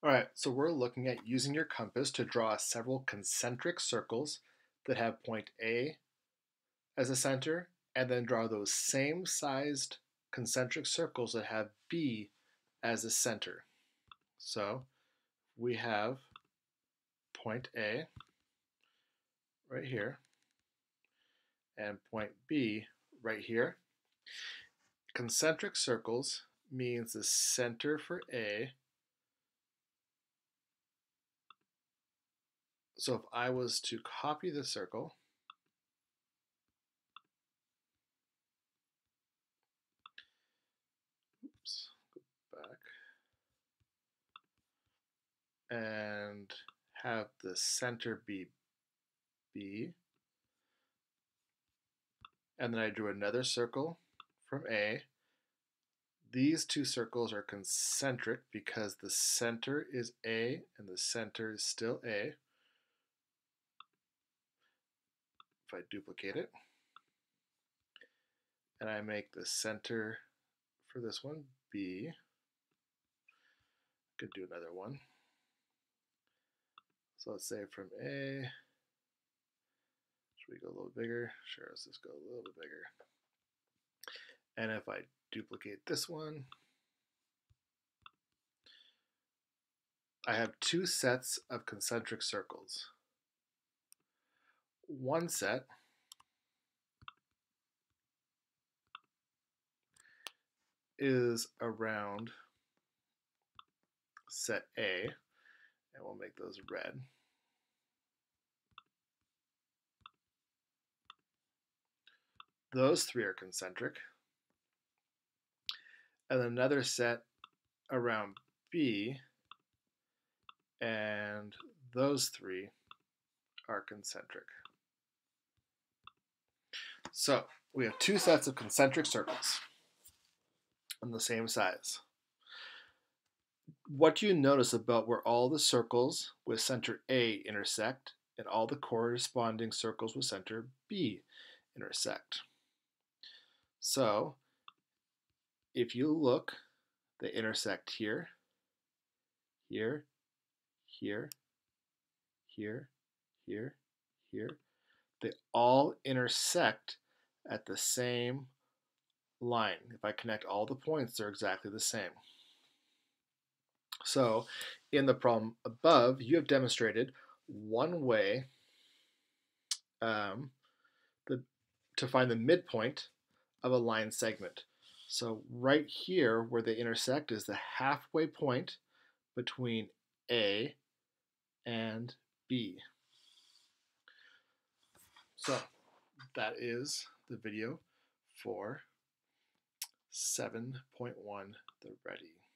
All right, so we're looking at using your compass to draw several concentric circles that have point A as a center, and then draw those same sized concentric circles that have B as a center. So we have point A right here and point B right here. Concentric circles means the center for A So if I was to copy the circle, oops, go back, and have the center be B, and then I drew another circle from A. These two circles are concentric because the center is A and the center is still A. if I duplicate it and I make the center for this one B, could do another one. So let's say from A, should we go a little bigger? Sure, let's just go a little bit bigger. And if I duplicate this one, I have two sets of concentric circles one set is around set A, and we'll make those red. Those three are concentric. And another set around B, and those three are concentric. So we have two sets of concentric circles on the same size. What do you notice about where all the circles with center A intersect and all the corresponding circles with center B intersect? So if you look, they intersect here, here, here, here, here, here, they all intersect at the same line. If I connect all the points, they're exactly the same. So in the problem above, you have demonstrated one way um, the, to find the midpoint of a line segment. So right here where they intersect is the halfway point between A and B. So that is the video for 7.1 the ready.